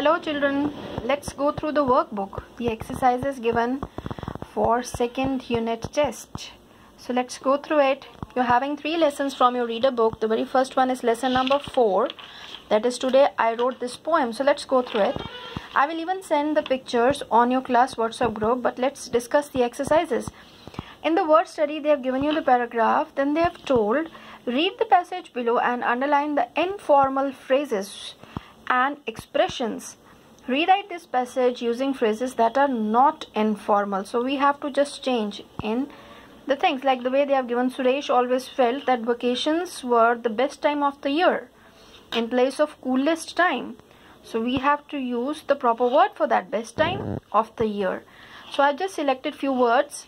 Hello children, let's go through the workbook, the exercises given for second unit test. So let's go through it. You're having three lessons from your reader book. The very first one is lesson number four. That is today I wrote this poem. So let's go through it. I will even send the pictures on your class WhatsApp group, but let's discuss the exercises. In the word study, they have given you the paragraph. Then they have told, read the passage below and underline the informal phrases and expressions. Rewrite this passage using phrases that are not informal. So we have to just change in the things like the way they have given Suresh always felt that vacations were the best time of the year in place of coolest time. So we have to use the proper word for that best time of the year. So I just selected few words.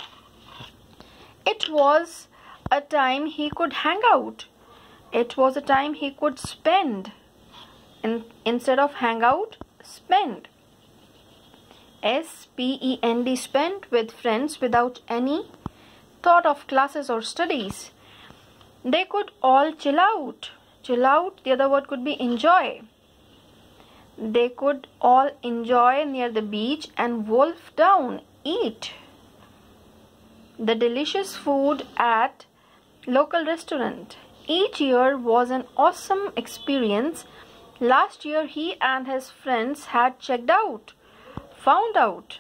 It was a time he could hang out. It was a time he could spend in, instead of hang out spend s-p-e-n-d spent with friends without any thought of classes or studies. They could all chill out. Chill out the other word could be enjoy. They could all enjoy near the beach and wolf down eat. The delicious food at local restaurant. Each year was an awesome experience Last year he and his friends had checked out, found out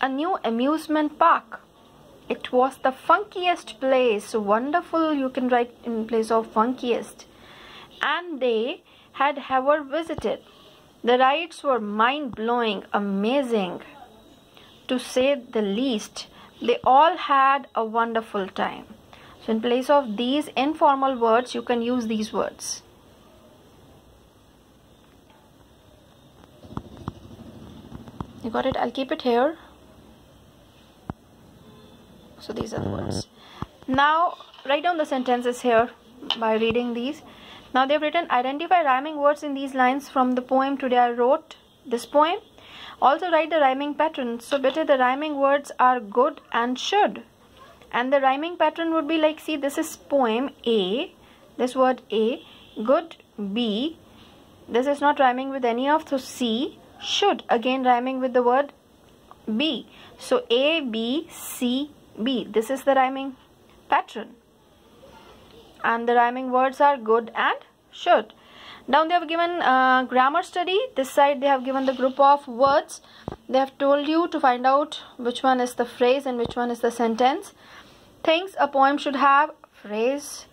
a new amusement park. It was the funkiest place, wonderful you can write in place of funkiest. And they had ever visited. The rides were mind-blowing, amazing. To say the least, they all had a wonderful time. So in place of these informal words, you can use these words. You got it? I'll keep it here. So these are the mm-hmm. words. Now write down the sentences here by reading these. Now they've written identify rhyming words in these lines from the poem today I wrote this poem. Also write the rhyming pattern. So better the rhyming words are good and should. And the rhyming pattern would be like see this is poem A. This word A. Good. B. This is not rhyming with any of so C should again rhyming with the word be so a b c b. This is the rhyming pattern. And the rhyming words are good and should. Down they have given uh, grammar study. This side they have given the group of words. They have told you to find out which one is the phrase and which one is the sentence. Things a poem should have phrase.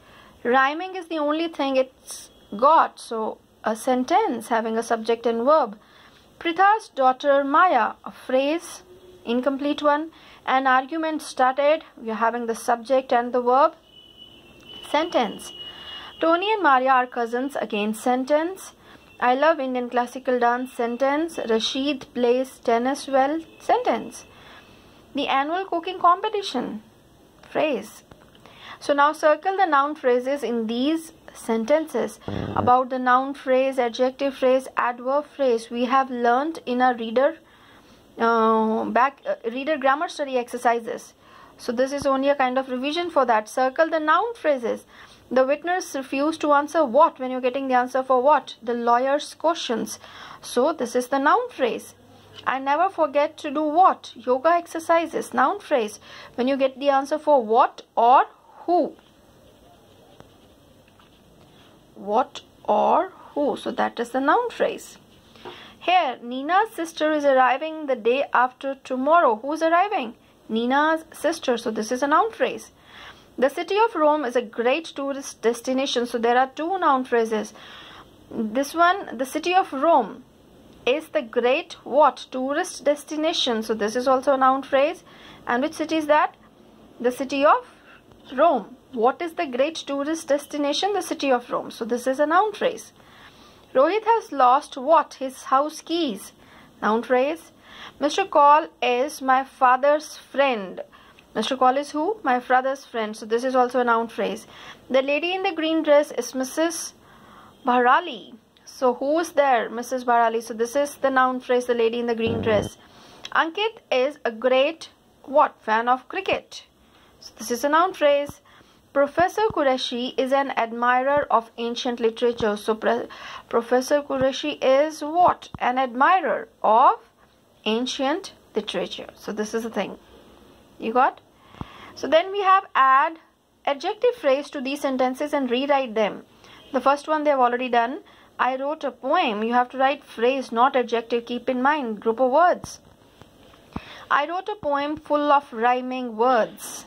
Rhyming is the only thing it's got. So a sentence having a subject and verb Pritha's daughter Maya, a phrase, incomplete one. An argument started. We are having the subject and the verb. Sentence. Tony and Maria are cousins. Again, sentence. I love Indian classical dance. Sentence. Rashid plays tennis well. Sentence. The annual cooking competition. Phrase. So now circle the noun phrases in these sentences. About the noun phrase adjective phrase adverb phrase. We have learned in our reader uh, back uh, reader grammar study exercises. So this is only a kind of revision for that. Circle the noun phrases. The witness refused to answer what when you're getting the answer for what? The lawyer's questions. So this is the noun phrase. I never forget to do what? Yoga exercises noun phrase. When you get the answer for what or who what or who. So that is the noun phrase. Here, Nina's sister is arriving the day after tomorrow. Who's arriving? Nina's sister. So this is a noun phrase. The city of Rome is a great tourist destination. So there are two noun phrases. This one, the city of Rome is the great what? Tourist destination. So this is also a noun phrase. And which city is that? The city of Rome. What is the great tourist destination? The city of Rome. So this is a noun phrase. Rohit has lost what? His house keys. Noun phrase. Mr. Call is my father's friend. Mr. Call is who? My father's friend. So this is also a noun phrase. The lady in the green dress is Mrs. Bharali. So who is there? Mrs. Bharali. So this is the noun phrase, the lady in the green dress. Ankit is a great what? Fan of cricket. So this is a noun phrase. Professor Qureshi is an admirer of ancient literature. So, Professor Qureshi is what? An admirer of ancient literature. So, this is the thing. You got? So, then we have add adjective phrase to these sentences and rewrite them. The first one they have already done. I wrote a poem. You have to write phrase, not adjective. Keep in mind, group of words. I wrote a poem full of rhyming words.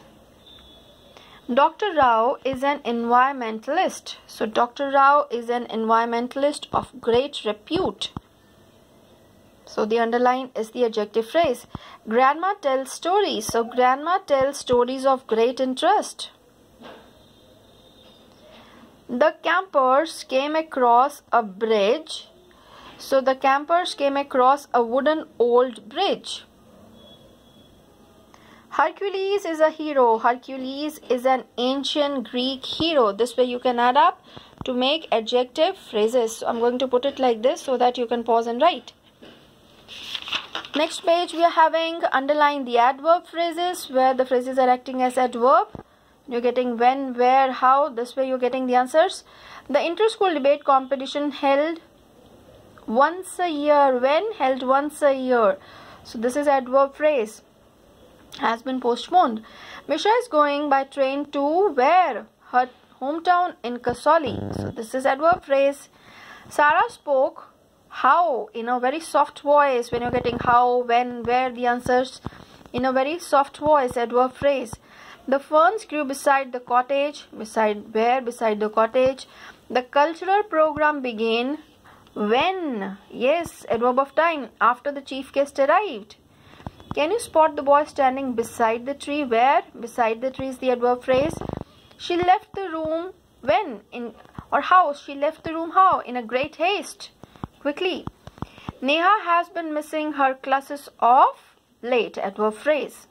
Dr. Rao is an environmentalist. So Dr. Rao is an environmentalist of great repute. So the underline is the adjective phrase. Grandma tells stories. So grandma tells stories of great interest. The campers came across a bridge. So the campers came across a wooden old bridge. Hercules is a hero. Hercules is an ancient Greek hero. This way you can add up to make adjective phrases. So I'm going to put it like this so that you can pause and write. Next page we are having underline the adverb phrases where the phrases are acting as adverb. You're getting when, where, how. This way you're getting the answers. The inter-school debate competition held once a year. When? Held once a year. So this is adverb phrase has been postponed. Misha is going by train to where? Her hometown in Kasauli. So this is adverb phrase. Sarah spoke how in a very soft voice when you're getting how, when, where the answers in a very soft voice adverb phrase. The ferns grew beside the cottage. Beside where? Beside the cottage. The cultural program began when? Yes, adverb of time after the chief guest arrived. Can you spot the boy standing beside the tree? Where? Beside the tree is the adverb phrase. She left the room when? In or how? She left the room how? In a great haste. Quickly. Neha has been missing her classes of late. Adverb phrase.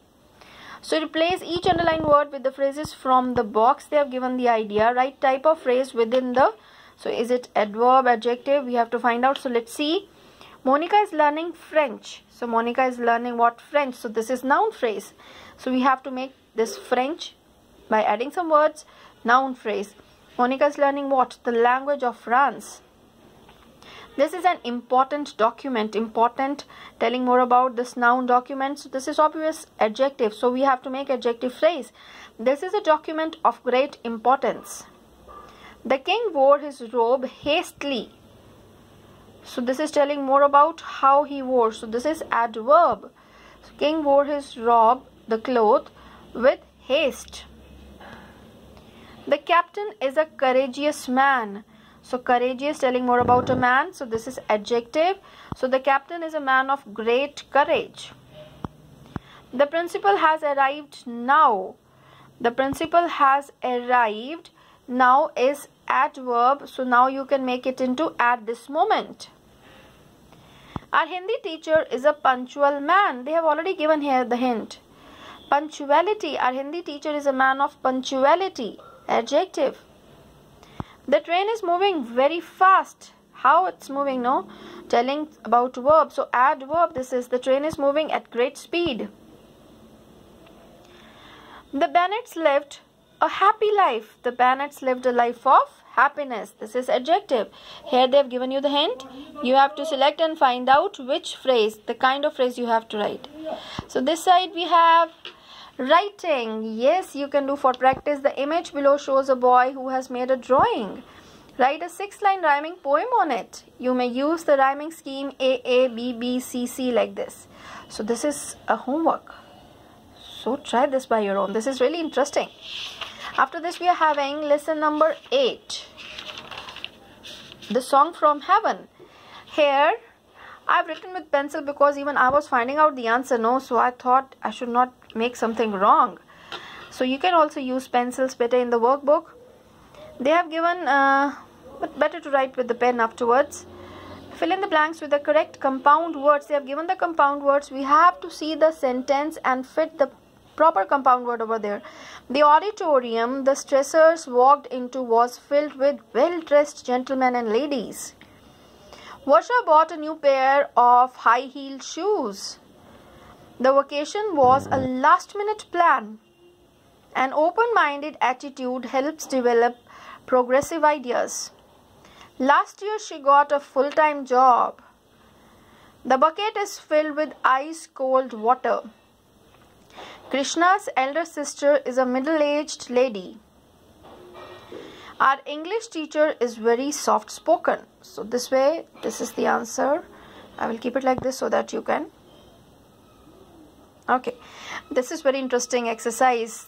So replace each underlined word with the phrases from the box. They have given the idea. Right type of phrase within the. So is it adverb, adjective? We have to find out. So let's see. Monica is learning French. So Monica is learning what French. So this is noun phrase. So we have to make this French by adding some words. Noun phrase. Monica is learning what? The language of France. This is an important document. Important telling more about this noun document. So this is obvious adjective. So we have to make adjective phrase. This is a document of great importance. The king wore his robe hastily so this is telling more about how he wore. So this is adverb. So king wore his robe the cloth with haste. The captain is a courageous man. So courageous telling more about a man. So this is adjective. So the captain is a man of great courage. The principal has arrived now. The principal has arrived now is adverb so now you can make it into at this moment our Hindi teacher is a punctual man. They have already given here the hint. Punctuality. Our Hindi teacher is a man of punctuality. Adjective. The train is moving very fast. How it's moving, no? Telling about verb. So adverb. This is the train is moving at great speed. The Bennets lived a happy life. The Bennets lived a life of happiness. This is adjective. Here they have given you the hint. You have to select and find out which phrase the kind of phrase you have to write. So this side we have writing. Yes you can do for practice. The image below shows a boy who has made a drawing. Write a six line rhyming poem on it. You may use the rhyming scheme a a b b c c like this. So this is a homework. So try this by your own. This is really interesting after this we are having lesson number 8 the song from heaven. Here I've written with pencil because even I was finding out the answer no? So I thought I should not make something wrong. So you can also use pencils better in the workbook. They have given uh, but better to write with the pen afterwards. Fill in the blanks with the correct compound words. They have given the compound words. We have to see the sentence and fit the proper compound word over there. The auditorium the stressors walked into was filled with well-dressed gentlemen and ladies. Varsha bought a new pair of high-heeled shoes. The vacation was a last-minute plan. An open-minded attitude helps develop progressive ideas. Last year she got a full-time job. The bucket is filled with ice cold water. Krishna's elder sister is a middle-aged lady. Our English teacher is very soft spoken. So this way, this is the answer. I will keep it like this so that you can. Okay, this is very interesting exercise.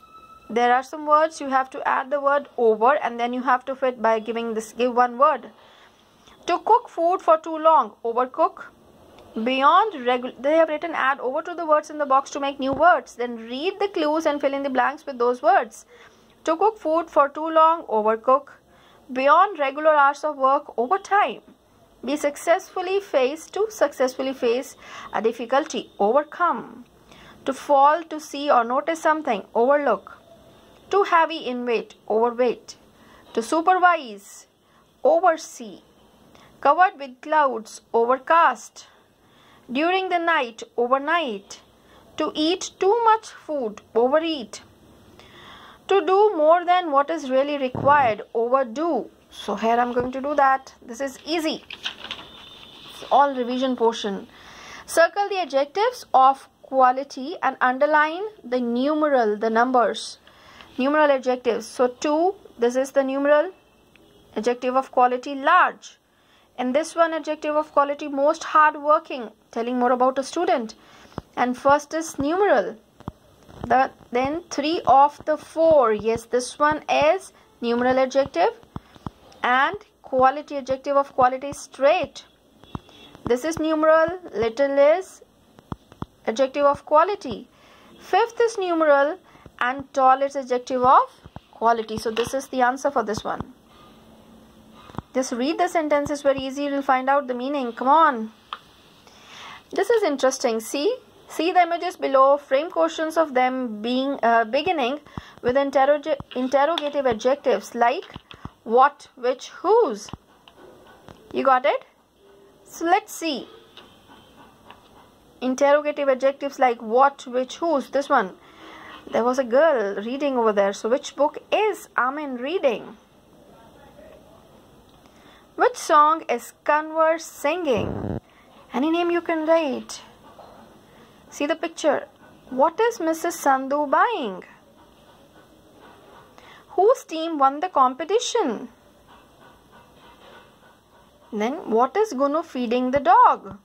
There are some words you have to add the word over and then you have to fit by giving this give one word. To cook food for too long, overcook. Beyond regular, they have written add over to the words in the box to make new words. Then read the clues and fill in the blanks with those words. To cook food for too long, overcook. Beyond regular hours of work, overtime. Be successfully face to successfully face a difficulty, overcome. To fall to see or notice something, overlook. Too heavy in weight, overweight. To supervise, oversee. Covered with clouds, overcast. During the night, overnight. To eat too much food, overeat. To do more than what is really required overdo. So here i'm going to do that. This is easy. It's all revision portion. Circle the adjectives of quality and underline the numeral the numbers. Numeral adjectives. So two this is the numeral. Adjective of quality large and this one adjective of quality most hardworking telling more about a student. And first is numeral. The then three of the four. Yes this one is numeral adjective. And quality adjective of quality straight. This is numeral little is adjective of quality. Fifth is numeral and tall is adjective of quality. So this is the answer for this one just read the sentence is very easy you'll find out the meaning come on this is interesting see See the images below. Frame questions of them being uh, beginning with interrog interrogative adjectives like what, which, whose. You got it? So let's see. Interrogative adjectives like what, which, whose. This one. There was a girl reading over there. So which book is Amin reading? Which song is Kanwar singing? Any name you can write. See the picture. What is Mrs. Sandhu buying? Whose team won the competition? Then what is Gunu feeding the dog?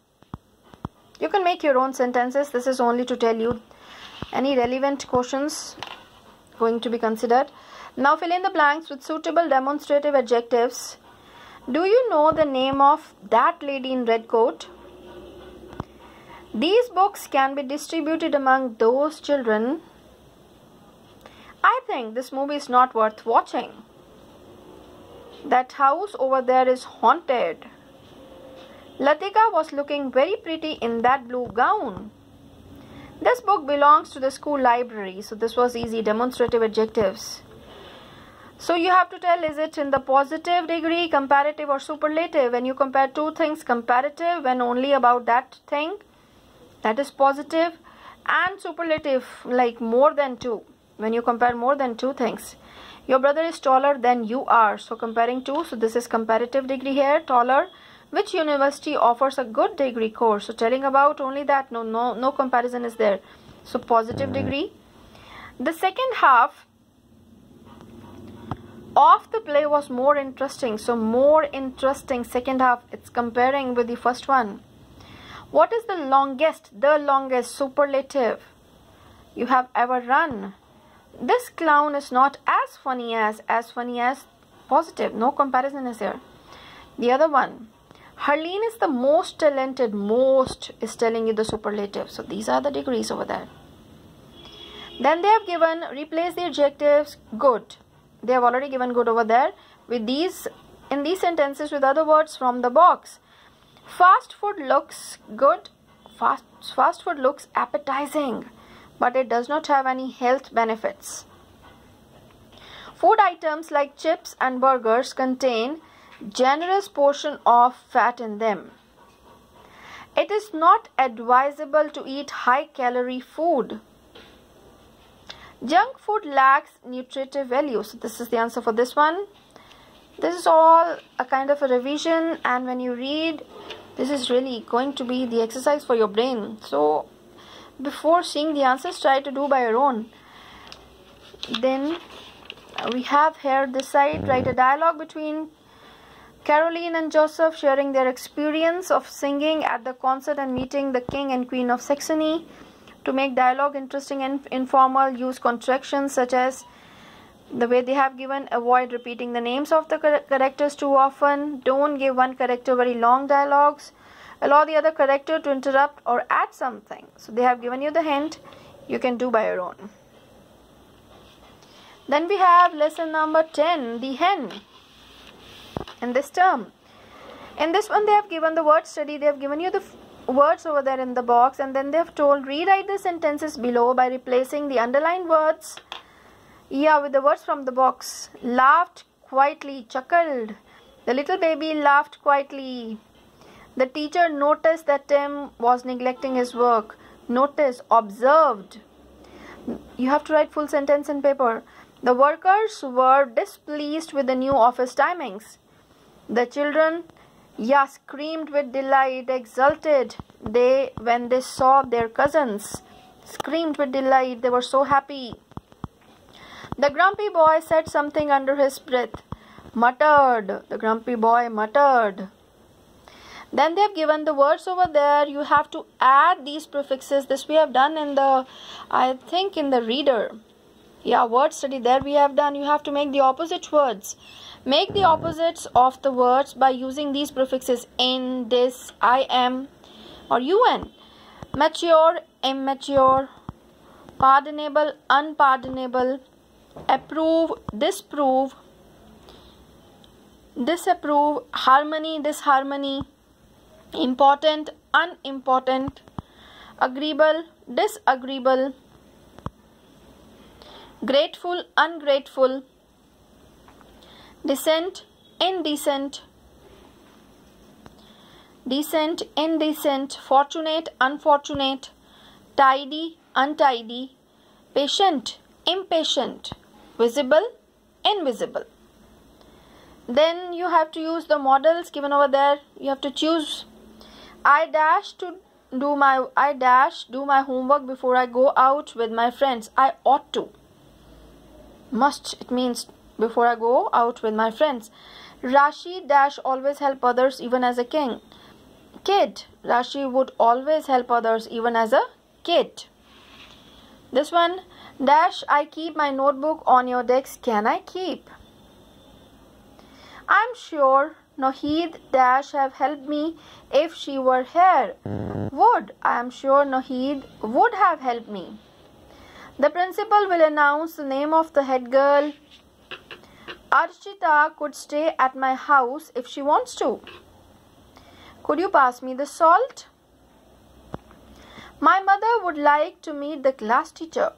You can make your own sentences. This is only to tell you any relevant questions going to be considered. Now fill in the blanks with suitable demonstrative adjectives. Do you know the name of that lady in red coat? These books can be distributed among those children. I think this movie is not worth watching. That house over there is haunted. Latika was looking very pretty in that blue gown. This book belongs to the school library, so this was easy demonstrative adjectives. So you have to tell is it in the positive degree, comparative or superlative. When you compare two things, comparative when only about that thing that is positive and superlative like more than two. When you compare more than two things your brother is taller than you are. So comparing two so this is comparative degree here taller which university offers a good degree course? So telling about only that no no no comparison is there. So positive degree. The second half of the play was more interesting so more interesting second half it's comparing with the first one what is the longest, the longest superlative you have ever run? This clown is not as funny as, as funny as positive. No comparison is here. The other one, Harleen is the most talented, most is telling you the superlative. So these are the degrees over there. Then they have given, replace the adjectives good. They have already given good over there with these, in these sentences with other words from the box. Fast food looks good. Fast, fast food looks appetizing, but it does not have any health benefits. Food items like chips and burgers contain generous portion of fat in them. It is not advisable to eat high calorie food. Junk food lacks nutritive value. So this is the answer for this one. This is all a kind of a revision and when you read, this is really going to be the exercise for your brain. So before seeing the answers, try to do by your own. Then we have here this side, write a mm. dialogue between Caroline and Joseph sharing their experience of singing at the concert and meeting the king and queen of Saxony. To make dialogue interesting and informal, use contractions such as the way they have given. Avoid repeating the names of the characters too often. Don't give one character very long dialogues. Allow the other character to interrupt or add something. So they have given you the hint. You can do by your own. Then we have lesson number 10, the hen in this term. In this one, they have given the word study. They have given you the words over there in the box and then they have told rewrite the sentences below by replacing the underlined words. Yeah with the words from the box. Laughed quietly chuckled. The little baby laughed quietly. The teacher noticed that tim was neglecting his work. Notice observed. You have to write full sentence in paper. The workers were displeased with the new office timings. The children yeah, screamed with delight, exulted they when they saw their cousins. Screamed with delight, they were so happy. The grumpy boy said something under his breath. Muttered. The grumpy boy muttered. Then they have given the words over there. You have to add these prefixes. This we have done in the, I think in the reader. Yeah, word study there we have done. You have to make the opposite words. Make the opposites of the words by using these prefixes in, this, I am or un. Mature, immature, pardonable, unpardonable, approve, disprove, disapprove, harmony, disharmony, important, unimportant, agreeable, disagreeable, grateful, ungrateful, decent, indecent, decent, indecent, fortunate, unfortunate, tidy, untidy, patient, impatient, visible, invisible. Then you have to use the modals given over there. You have to choose. I dash to do my I dash do my homework before I go out with my friends. I ought to. Must it means before I go out with my friends. Rashi dash always help others even as a king. Kid. Rashi would always help others even as a kid. This one. Dash I keep my notebook on your desk. Can I keep? I'm sure Noheed Dash have helped me if she were here. Would. I am sure Noheed would have helped me. The principal will announce the name of the head girl Archita could stay at my house if she wants to. Could you pass me the salt? My mother would like to meet the class teacher.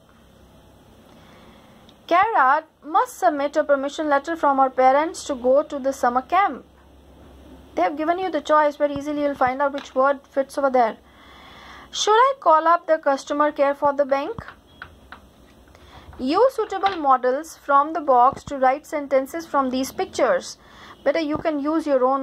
Kara must submit a permission letter from her parents to go to the summer camp. They have given you the choice, very easily you'll find out which word fits over there. Should I call up the customer care for the bank? Use suitable modals from the box to write sentences from these pictures. Better you can use your own